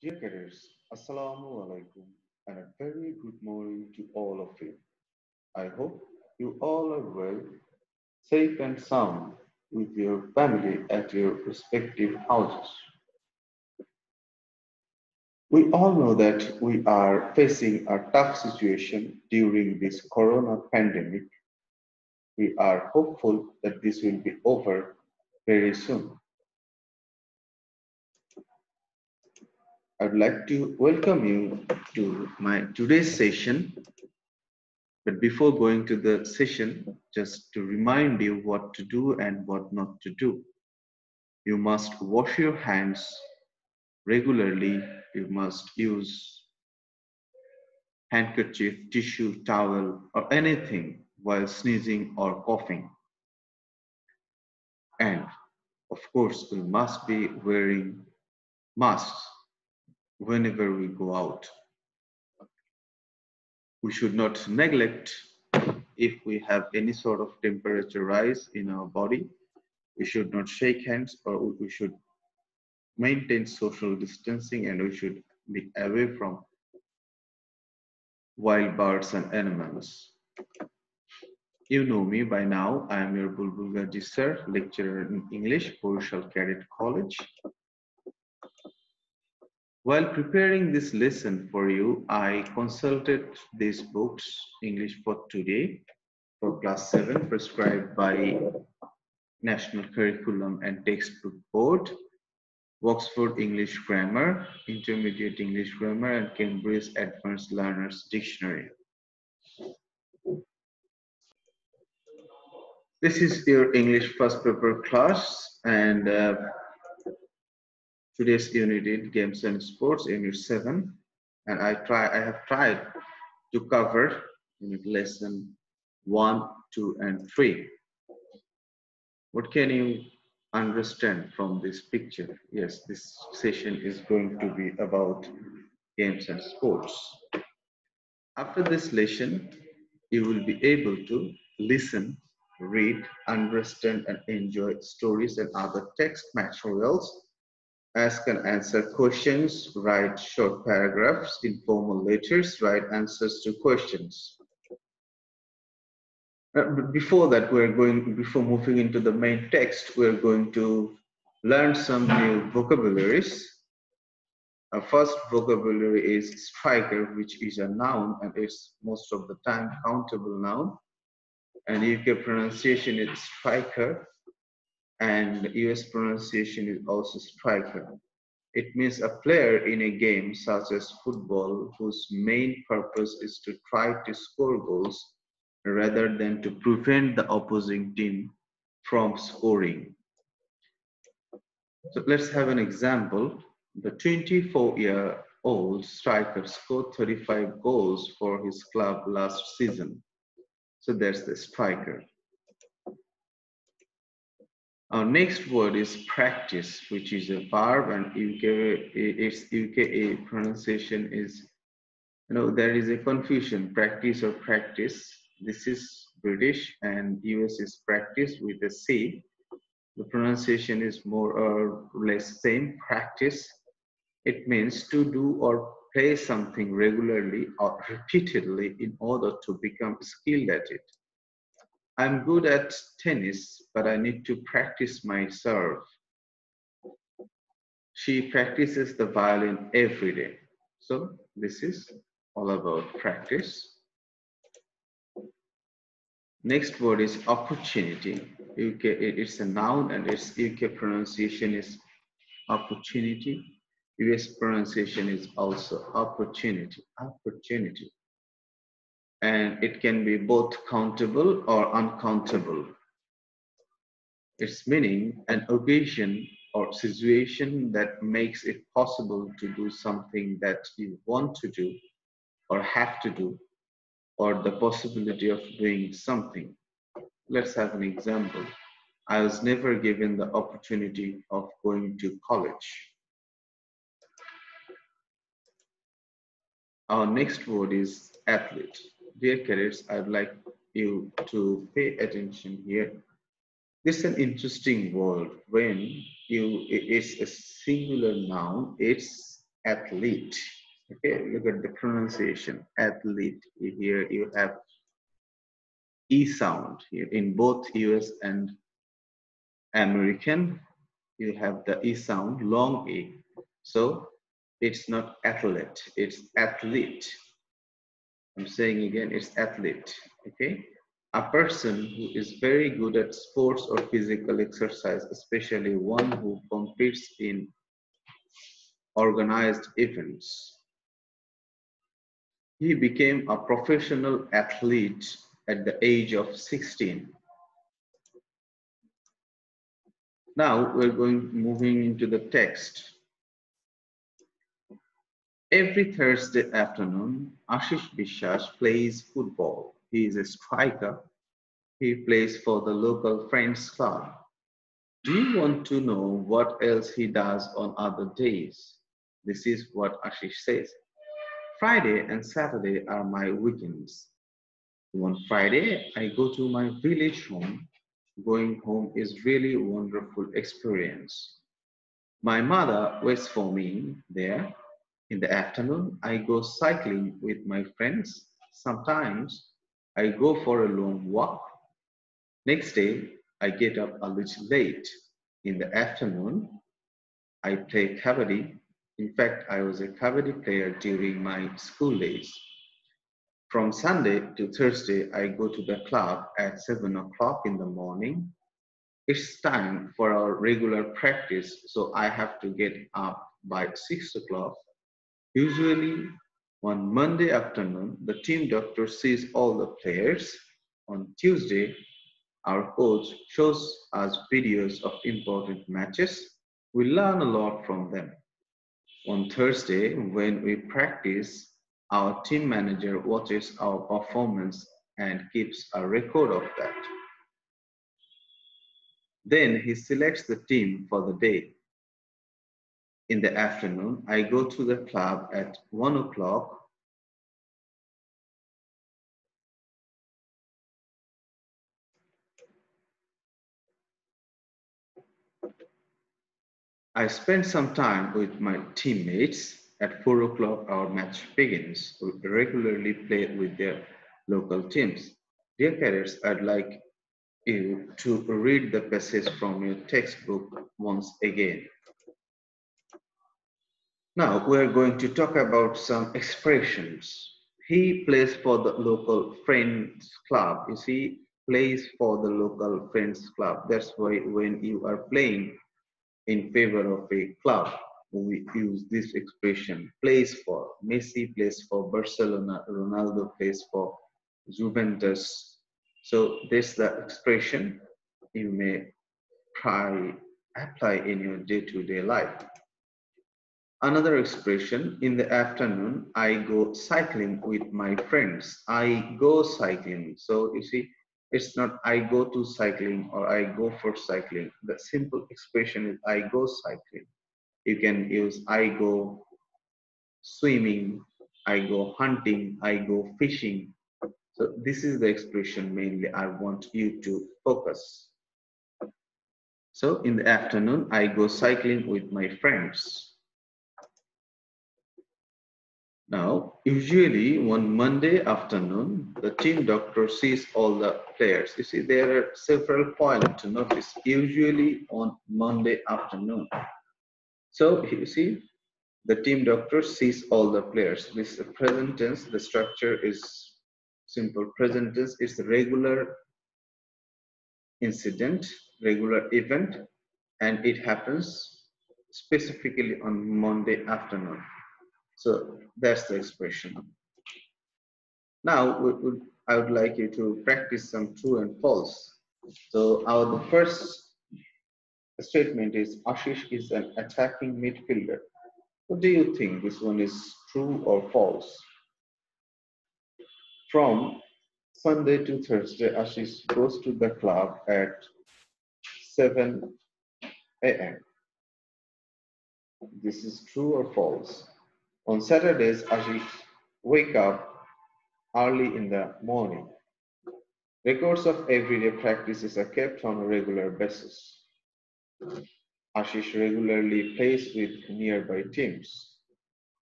Dear cadets, Assalamu alaikum and a very good morning to all of you. I hope you all are well, safe and sound with your family at your respective houses. We all know that we are facing a tough situation during this corona pandemic. We are hopeful that this will be over very soon. I'd like to welcome you to my today's session. But before going to the session, just to remind you what to do and what not to do. You must wash your hands regularly. You must use handkerchief, tissue, towel, or anything while sneezing or coughing. And of course, we must be wearing masks whenever we go out. We should not neglect if we have any sort of temperature rise in our body. We should not shake hands or we should maintain social distancing and we should be away from wild birds and animals. You know me by now. I am your Bulbul Gaji sir, lecturer in English, Purshal Cadet College. While preparing this lesson for you, I consulted these books, English for Today, for class 7, prescribed by National Curriculum and Textbook Board, Oxford English Grammar, Intermediate English Grammar, and Cambridge Advanced Learners Dictionary. This is your English first paper class, and uh, today's unit in games and sports unit 7 and i try i have tried to cover unit lesson 1 2 and 3 what can you understand from this picture? Yes this session is going to be about games and sports. After this lesson you will be able to listen read understand and enjoy stories and other text materials ask and answer questions, write short paragraphs, informal letters, write answers to questions. Uh, before that, we're going, before moving into the main text, we're going to learn some new vocabularies. Our first vocabulary is striker, which is a noun and it's most of the time countable noun. And UK pronunciation is striker and US pronunciation is also striker. It means a player in a game such as football whose main purpose is to try to score goals rather than to prevent the opposing team from scoring. So let's have an example. The 24-year-old striker scored 35 goals for his club last season. So there's the striker. Our next word is practice, which is a verb, and UK its UK pronunciation is, you know, there is a confusion, practice or practice. This is British and US is practice with a C. The pronunciation is more or less same, practice. It means to do or play something regularly or repeatedly in order to become skilled at it. I'm good at tennis, but I need to practice my serve. She practices the violin every day. So this is all about practice. Next word is opportunity. UK, it's a noun and its UK pronunciation is opportunity. US pronunciation is also opportunity, opportunity and it can be both countable or uncountable. Its meaning an occasion or situation that makes it possible to do something that you want to do or have to do or the possibility of doing something. Let's have an example. I was never given the opportunity of going to college. Our next word is athlete. Dear cadets, I'd like you to pay attention here. This is an interesting word when you it's a singular noun, it's athlete. Okay, look at the pronunciation, athlete. Here you have E sound here in both US and American. You have the E sound, long E. So it's not athlete, it's athlete. I'm saying again, it's athlete. Okay, a person who is very good at sports or physical exercise, especially one who competes in organized events. He became a professional athlete at the age of 16. Now we're going moving into the text. Every Thursday afternoon, Ashish Biswas plays football. He is a striker. He plays for the local Friends Club. Do you want to know what else he does on other days? This is what Ashish says. Friday and Saturday are my weekends. On Friday, I go to my village home. Going home is really wonderful experience. My mother waits for me there. In the afternoon, I go cycling with my friends. Sometimes I go for a long walk. Next day, I get up a little late. In the afternoon, I play kabaddi. In fact, I was a kabaddi player during my school days. From Sunday to Thursday, I go to the club at 7 o'clock in the morning. It's time for our regular practice, so I have to get up by 6 o'clock. Usually, on Monday afternoon, the team doctor sees all the players. On Tuesday, our coach shows us videos of important matches. We learn a lot from them. On Thursday, when we practice, our team manager watches our performance and keeps a record of that. Then he selects the team for the day. In the afternoon, I go to the club at one o'clock I spend some time with my teammates at 4 o'clock, our match begins. We regularly play with their local teams. Dear cadets, I'd like you to read the passage from your textbook once again. Now we're going to talk about some expressions. He plays for the local friends club. You see, plays for the local friends club. That's why when you are playing in favor of a club, we use this expression plays for messi plays for barcelona ronaldo plays for juventus so this the expression you may try apply in your day-to-day -day life another expression in the afternoon i go cycling with my friends i go cycling so you see it's not i go to cycling or i go for cycling the simple expression is i go cycling you can use I go swimming, I go hunting, I go fishing. So this is the expression mainly I want you to focus. So in the afternoon, I go cycling with my friends. Now, usually on Monday afternoon, the team doctor sees all the players. You see, there are several points to notice. Usually on Monday afternoon. So you see, the team doctor sees all the players. This is present tense. The structure is simple present tense. It's the regular incident, regular event, and it happens specifically on Monday afternoon. So that's the expression. Now, we, we, I would like you to practice some true and false. So our the first statement is Ashish is an attacking midfielder. What do you think? This one is true or false? From Sunday to Thursday, Ashish goes to the club at 7 a.m. This is true or false? On Saturdays, Ashish wake up early in the morning. Records of everyday practices are kept on a regular basis. Ashish regularly plays with nearby teams.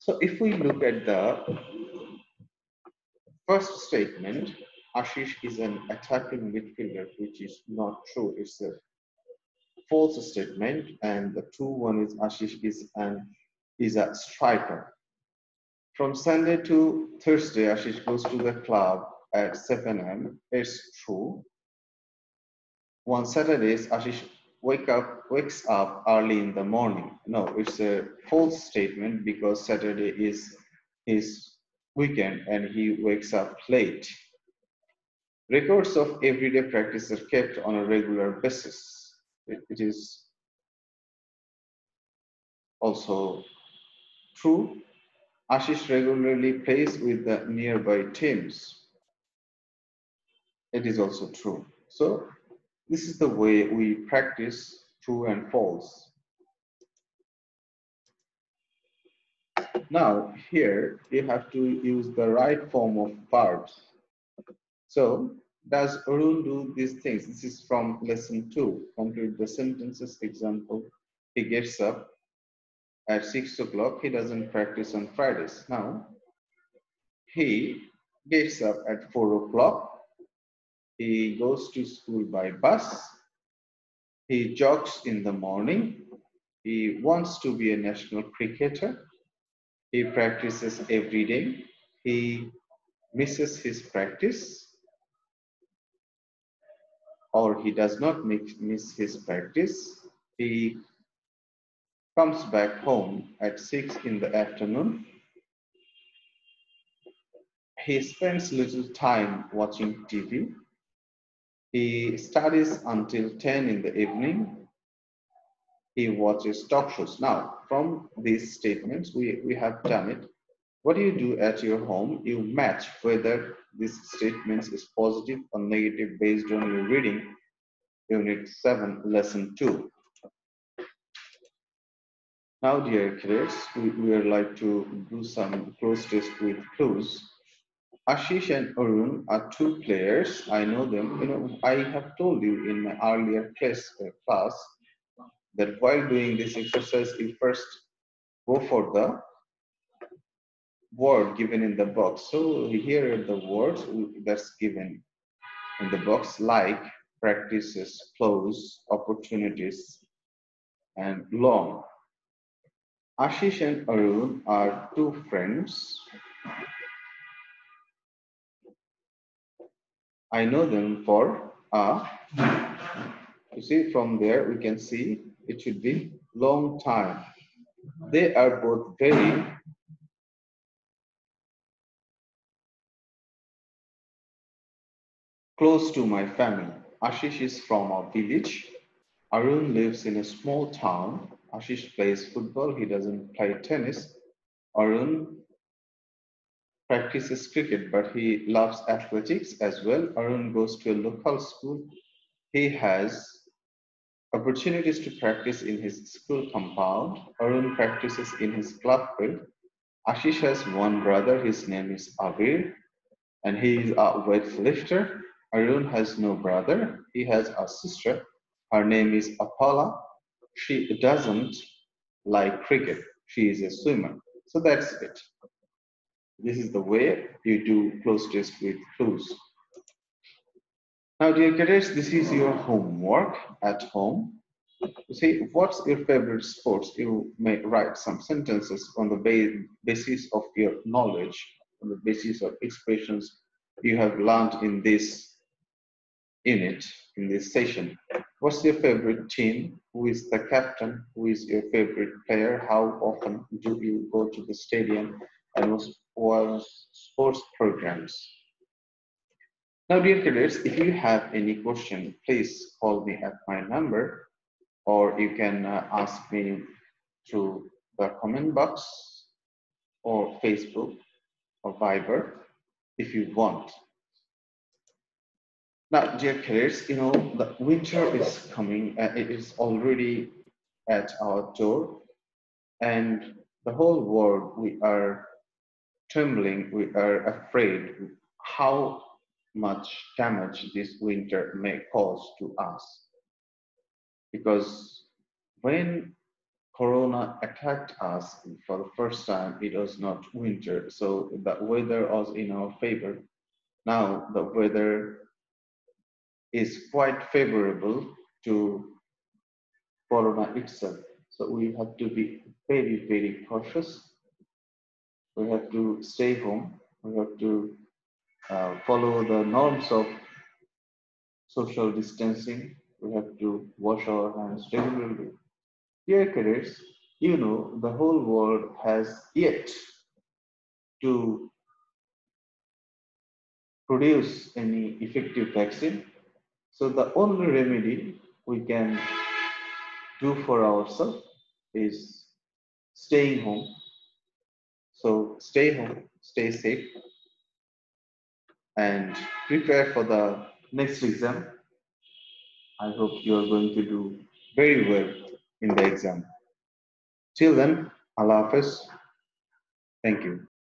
So if we look at the first statement, Ashish is an attacking midfielder, which is not true. It's a false statement. And the true one is Ashish is an is a striker. From Sunday to Thursday, Ashish goes to the club at 7 a.m. It's true. On Saturdays, Ashish wake up wakes up early in the morning. No, it's a false statement because Saturday is his weekend and he wakes up late. Records of everyday practice are kept on a regular basis. it, it is also true. Ashish regularly plays with the nearby teams. It is also true. So this is the way we practice true and false. Now here you have to use the right form of verbs. So does Arun do these things? This is from lesson two. Complete the sentences. Example, he gets up at six o'clock. He doesn't practice on Fridays. Now he gets up at four o'clock. He goes to school by bus. He jogs in the morning. He wants to be a national cricketer. He practices every day. He misses his practice or he does not miss his practice. He comes back home at 6 in the afternoon. He spends little time watching TV. He studies until 10 in the evening he watches talk shows. Now, from these statements, we, we have done it. What do you do at your home? You match whether this statement is positive or negative based on your reading, Unit 7, Lesson 2. Now, dear kids, we, would like to do some cloze test with clues. Ashish and Arun are two players. I know them. You know, I have told you in my earlier class, uh, class that while doing this exercise, you first go for the word given in the box. So here are the words that's given in the box like practices, close, opportunities, and long. Ashish and Arun are two friends. I know them for a, you see from there we can see it should be long time. They are both very close to my family. Ashish is from a village. Arun lives in a small town. Ashish plays football. He doesn't play tennis. Arun practices cricket, but he loves athletics as well. Arun goes to a local school. He has opportunities to practice in his school compound. Arun practices in his club field. Ashish has one brother, his name is Avir, and he is a weightlifter. Arun has no brother, he has a sister. Her name is Apala. She doesn't like cricket, she is a swimmer. So that's it. This is the way you do cloze test with clues. Now, dear cadets, this is your homework at home. You see, what's your favorite sports? You may write some sentences on the basis of your knowledge, on the basis of expressions you have learned in this unit, in this session. What's your favorite team? Who is the captain? Who is your favorite player? How often do you go to the stadium? And what sports programs? Now, dear cadets, if you have any question, please call me at my number or you can uh, ask me through the comment box or Facebook or Viber if you want. Now, dear cadets, you know, the winter is coming and it is already at our door and the whole world, we are trembling, we are afraid how much damage this winter may cause to us. Because when Corona attacked us for the first time, it was not winter. So the weather was in our favor. Now the weather is quite favorable to Corona itself. So we have to be very, very cautious. We have to stay home. We have to uh, follow the norms of social distancing. We have to wash our hands regularly. Dear cadets, you know the whole world has yet to produce any effective vaccine. So the only remedy we can do for ourselves is staying home. So stay home, stay safe, and prepare for the next exam. I hope you are going to do very well in the exam. Till then, Allah Hafiz. Thank you.